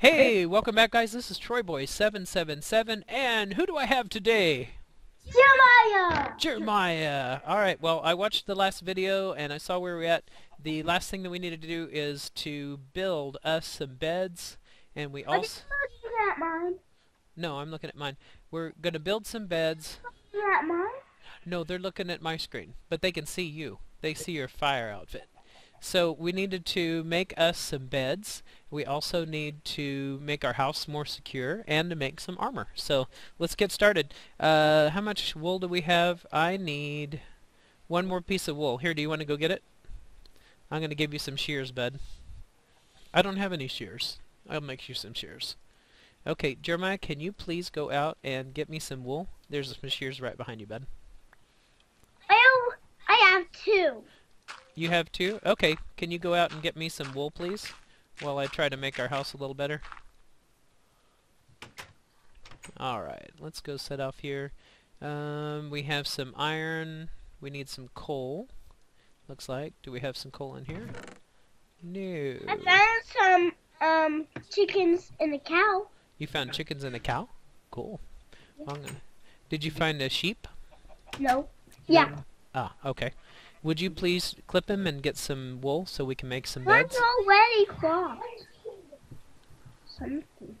Hey, welcome back guys. This is Troy Boy 777 and who do I have today? Jeremiah! Jeremiah. All right. Well, I watched the last video and I saw where we're at. The last thing that we needed to do is to build us some beds and we Are you also looking at mine? No, I'm looking at mine. We're going to build some beds. Looking at mine? No, they're looking at my screen, but they can see you. They see your fire outfit. So we needed to make us some beds. We also need to make our house more secure and to make some armor. So let's get started. Uh, how much wool do we have? I need one more piece of wool. Here, do you want to go get it? I'm going to give you some shears, bud. I don't have any shears. I'll make you some shears. Okay, Jeremiah, can you please go out and get me some wool? There's some shears right behind you, bud. Oh, I have two. You have two? Okay, can you go out and get me some wool, please? While I try to make our house a little better. Alright, let's go set off here. Um, we have some iron. We need some coal. Looks like. Do we have some coal in here? No. I found some um chickens and a cow. You found chickens and a cow? Cool. Well. Did you find a sheep? No. Yeah. Ah, okay. Would you please clip him and get some wool so we can make some beds? already crossed. Something.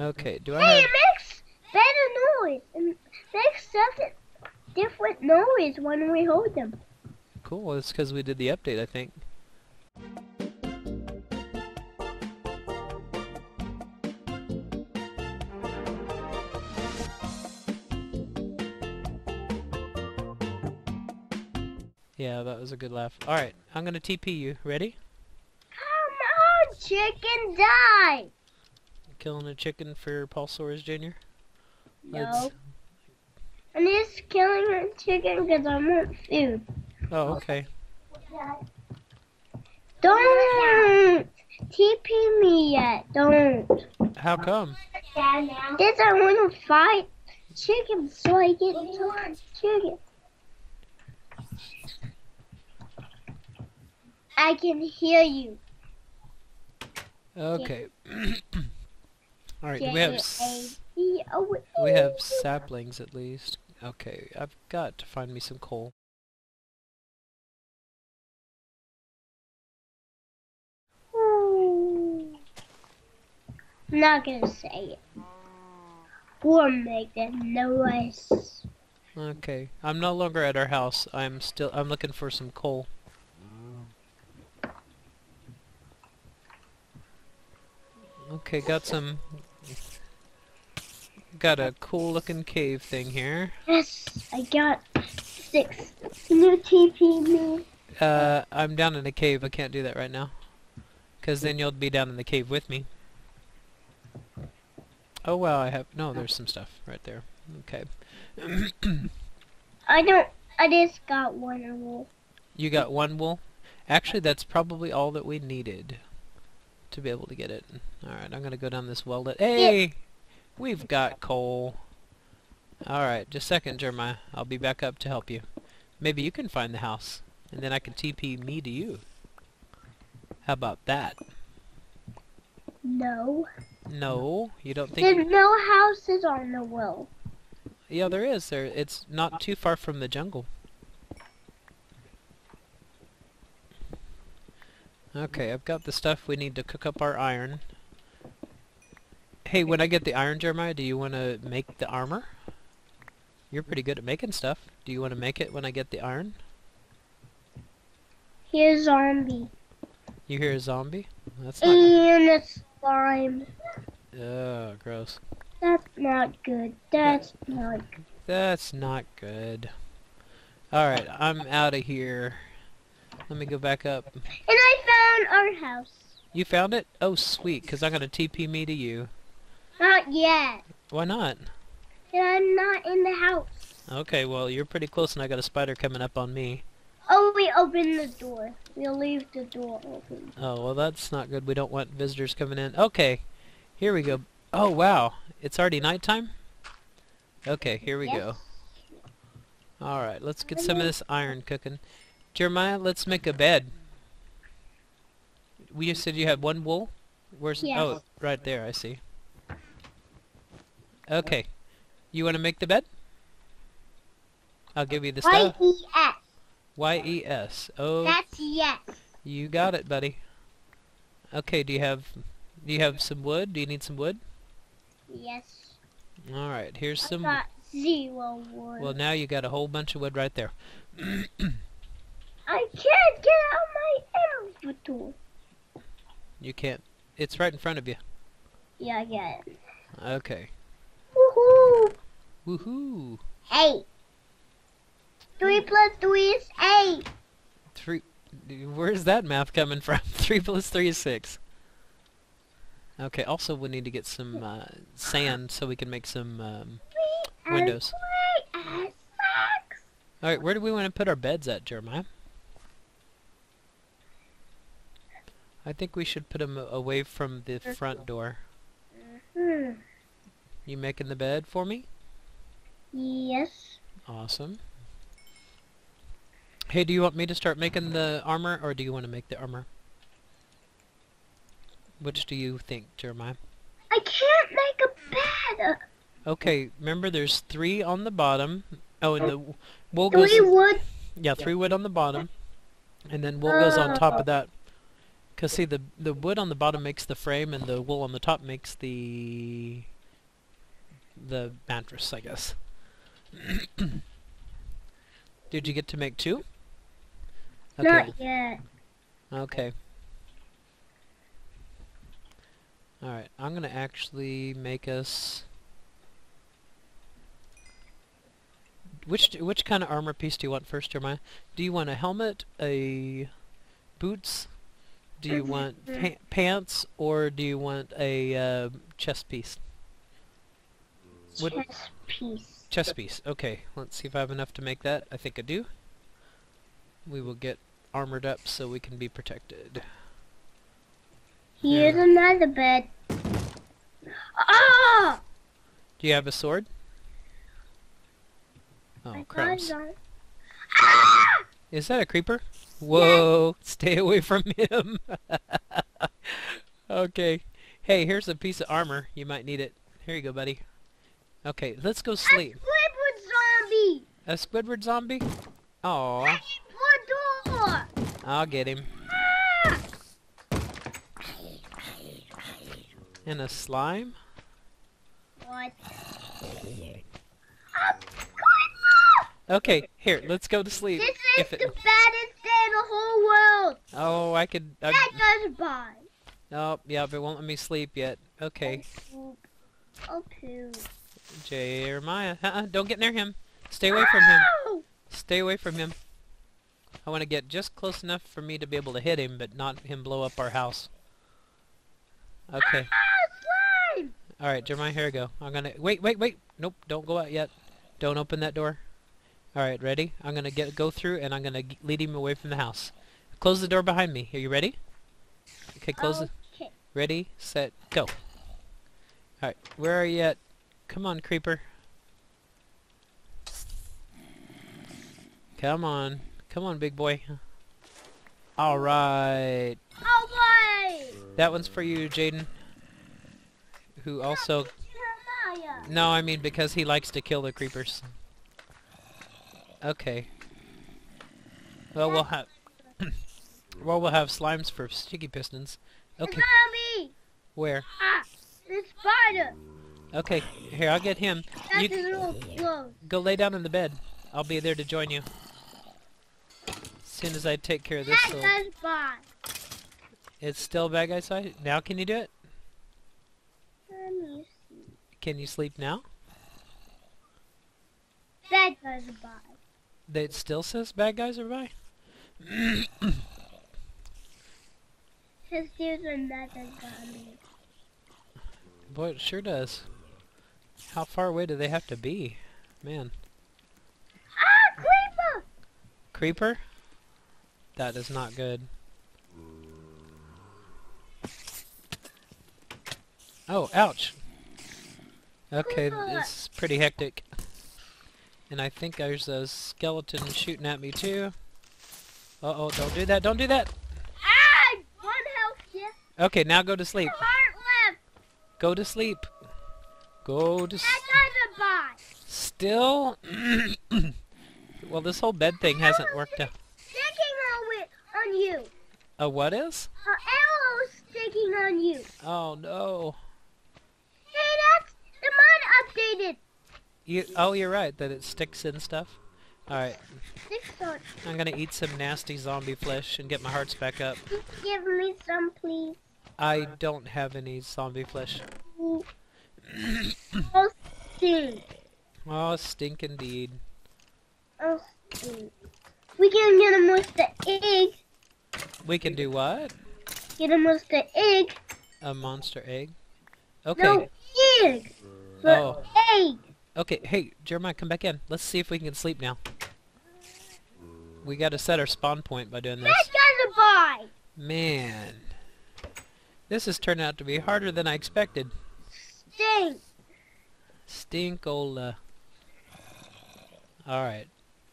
Okay, do I Hey, have... it makes better noise. It makes different noise when we hold them. Cool, it's because we did the update, I think. Yeah, that was a good laugh. Alright, I'm gonna TP you. Ready? Come on, chicken, die. Killing a chicken for Paul Soares Jr.? No. I'm just killing a chicken because I want food. Oh, okay. Don't TP me yet. Don't. How come? Because I want to fight chicken so I get some chicken. I can hear you. Okay. Alright, we have... We have saplings at least. Okay, I've got to find me some coal. Hmm. I'm not gonna say it. Or make that noise. Okay, I'm no longer at our house. I'm still. I'm looking for some coal. Okay, got some. Got a cool looking cave thing here. Yes, I got six. Can you TP me? Uh, I'm down in a cave. I can't do that right now. Cause then you'll be down in the cave with me. Oh wow, I have no. There's some stuff right there. Okay. I don't. I just got one wool. You got one wool? Actually, that's probably all that we needed to be able to get it. Alright, I'm going to go down this well lit... Hey! We've got coal. Alright, just a second, Jeremiah. I'll be back up to help you. Maybe you can find the house, and then I can TP me to you. How about that? No. No, you don't think... There's no houses on the well. Yeah, there is. There, It's not too far from the jungle. Okay, I've got the stuff we need to cook up our iron. Hey, when I get the iron, Jeremiah, do you want to make the armor? You're pretty good at making stuff. Do you want to make it when I get the iron? Here's a zombie. You hear a zombie? That's not... And slime. Oh, gross. That's not good. That's not good. That's not good. Alright, I'm out of here. Let me go back up. And I found our house. You found it? Oh, sweet, because I'm going to TP me to you. Not yet. Why not? And I'm not in the house. Okay, well, you're pretty close and I got a spider coming up on me. Oh, we opened the door. We'll leave the door open. Oh, well, that's not good. We don't want visitors coming in. Okay, here we go. Oh, wow. It's already nighttime? Okay, here we Yes. go. Alright, let's get some of this iron cooking. Jeremiah, let's make a bed. We just said you had one wool? Where's Yes. oh right there, I see. Okay. You wanna make the bed? I'll give you the stuff. E S. Y E S. Oh That's yes. you got it, buddy. Okay, do you have do you have some wood? Do you need some wood? Yes. Alright, here's I some got zero wood. well now you got a whole bunch of wood right there. I can't get out my inventory. You can't it's right in front of you. Yeah, I get it. Okay. Woohoo! Woohoo! Eight. Three plus three is eight. Three. Where's that math coming from? Three plus three is six. Okay. Also, we need to get some uh, sand so we can make some. Um... Three Windows. And three and six. All right. Where do we want to put our beds at, Jeremiah? I think we should put them away from the front door. Hmm. You making the bed for me? Yes. Awesome. Hey, do you want me to start making the armor, or do you want to make the armor? Which do you think, Jeremiah? I can't make a bed. Okay, remember there's three on the bottom. Oh, and the wool goes. Three wood. Yeah, three wood on the bottom, and then wool goes on top of oh. that. Cause see, the the wood on the bottom makes the frame, and the wool on the top makes the the mattress, I guess. Did you get to make two? Okay. Not yet. Okay. Alright, I'm gonna actually make us... Which which kind of armor piece do you want first, Jeremiah? Do you want a helmet, a boots? Do you want pa pants, or do you want a uh, chest piece? What- Chess piece. Chest piece. Okay, let's see if I have enough to make that. I think I do. We will get armored up so we can be protected. Here's another bed. Ah! Do you have a sword? Oh, I crumbs. Ah! Is that a creeper? Whoa, stay away from him. okay. Hey, here's a piece of armor. You might need it. Here you go, buddy. Okay, let's go sleep. A Squidward zombie! A Squidward zombie? Aw, Poor door! I'll get him. And a slime? What? Okay, here, let's go to sleep. This is If the baddest day in the whole world! oh, I could. I, That goes by. oh, yeah, but it won't let me sleep yet. Okay, Oh, poop. Oh. Jeremiah, uh-uh, don't get near him. Stay away from him. Stay away from him. I want to get just close enough for me to be able to hit him, but not him blow up our house. Okay. Ah! Alright, Jeremiah, here we go. I'm gonna... Wait, wait, wait! Nope, don't go out yet. Don't open that door. Alright, ready? I'm gonna get go through and I'm gonna g- lead him away from the house. Close the door behind me. Are you ready? Okay, close it. Okay. Ready, set, go. Alright, where are you at? Come on, creeper. Come on. Come on, big boy. Alright. Oh, boy! That one's for you, Jadon. Who also... No, I mean because he likes to kill the creepers. Okay. Well, we'll have... well, we'll have slimes for sticky pistons. Okay, where? Ah! The spider! Okay, here, I'll get him. That's You his little clothes. go lay down in the bed. I'll be there to join you. As soon as I take care of this That little... goes by. It's still bad guy side? Now can you do it? Let me see. Can you sleep now? That goes by. That it still says bad guys are by? Because there's another zombie. Boy, it sure does. How far away do they have to be? Man. Ah! Creeper! Creeper? That is not good. Oh, ouch! Okay, is pretty hectic. And I think there's a skeleton shooting at me too. Uh-oh, don't do that, don't do that! Ah! One health, yes. Okay, now go to sleep. Go to sleep. Go to That s- doesn't buy. Still? well, this whole bed thing hasn't worked out. On, you. A what is? Her arrow sticking on you. Oh, no. Hey, that's the mod updated. You, oh, you're right, that it sticks and stuff. Alright, Sticks on. I'm gonna eat some nasty zombie flesh and get my hearts back up. Give me some, please. I don't have any zombie flesh. Oh, stink. Oh, stink indeed. Oh, stink. We can get him with the egg. We can do what? Get a monster egg. A monster egg? Okay. No, egg. Oh. egg. Okay, hey, Jeremiah, come back in. Let's see if we can sleep now. We gotta set our spawn point by doing this. That doesn't buy. Man. This has turned out to be harder than I expected. Stink. Stinkola. Alright.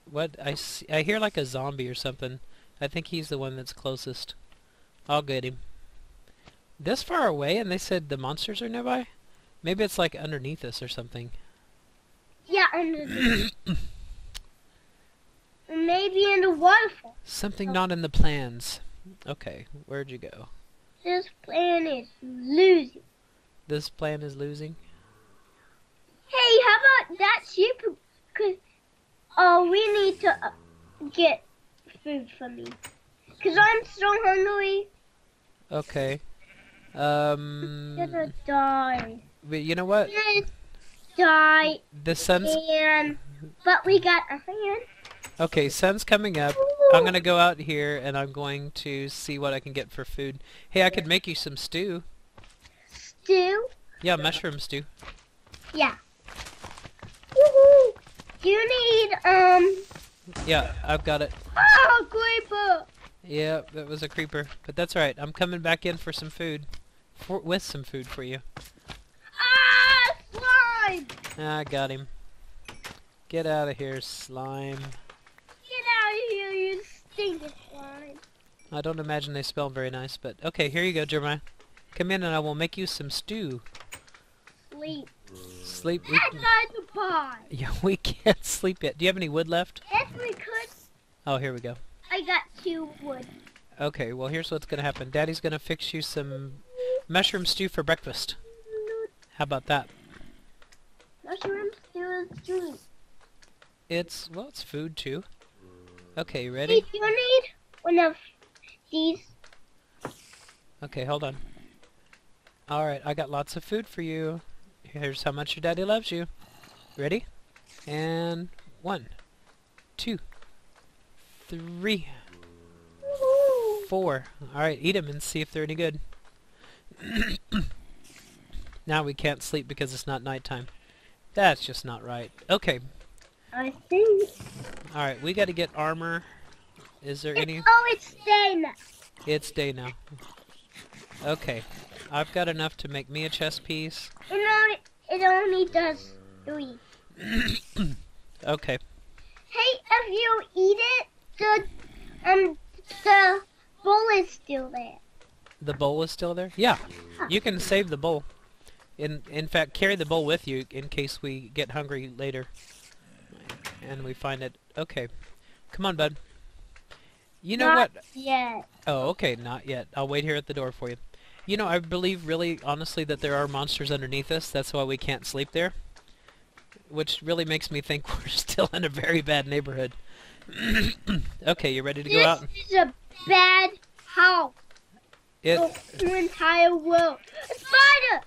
What? I, see, I hear like a zombie or something. I think he's the one that's closest. I'll get him. This far away and they said the monsters are nearby? Maybe it's like underneath us or something. Yeah, under the Maybe in the waterfall. Something not in the plans. Okay, where'd you go? This plan is losing. This plan is losing? Hey, how about that sheep? Cause, oh, we need to uh, get food for me. Cause I'm so hungry. Okay. I'm Um, gonna die. but you know what? Die. The sun's... And but we got a hand. Okay, sun's coming up. I'm gonna go out here and I'm going to see what I can get for food. Hey, I could make you some stew. stew. Yeah, mushroom stew. Yeah. Woohoo! Do you need um? Yeah, I've got it. Oh, creeper! Yeah, that was a creeper. But that's alright. I'm coming back in for some food. For, with some food for you. Ah, slime! Ah, I got him. Get out of here, slime. Get out of here, you stinking slime! I don't imagine they smell very nice, but okay, here you go, Jeremiah. Come in and I will make you some stew. Sleep. Sleep. We That can, guy's a pie. yeah, we can't sleep yet. Do you have any wood left? Could, Oh, here we go. I got two wood. Okay, well here's what's gonna happen. Daddy's gonna fix you some mushroom stew for breakfast. How about that? Mushroom stew is good. It's, well, it's food too. Okay, you Hey, ready? do you need one of these? Okay, hold on. Alright, I got lots of food for you. Here's how much your daddy loves you. Ready? And one, two, three, four. Alright, eat them and see if they're any good. now we can't sleep because it's not nighttime. That's just not right. Okay, I think. alright, we gotta get armor. Is there any... Oh, it's day now. It's day now. Okay, I've got enough to make me a chess piece. It only, it only does three. Okay, Hey, if you eat it, the um the bowl is still there. the bowl is still there? Yeah, you can save the bowl. In in fact, carry the bowl with you in case we get hungry later. And we find it. Okay, come on, bud. You know Not what? yet. Oh, okay, not yet. I'll wait here at the door for you. You know, I believe really honestly that there are monsters underneath us. That's why we can't sleep there. Which really makes me think we're still in a very bad neighborhood. okay, you ready to go out? This is a bad house. It The entire world. A spider!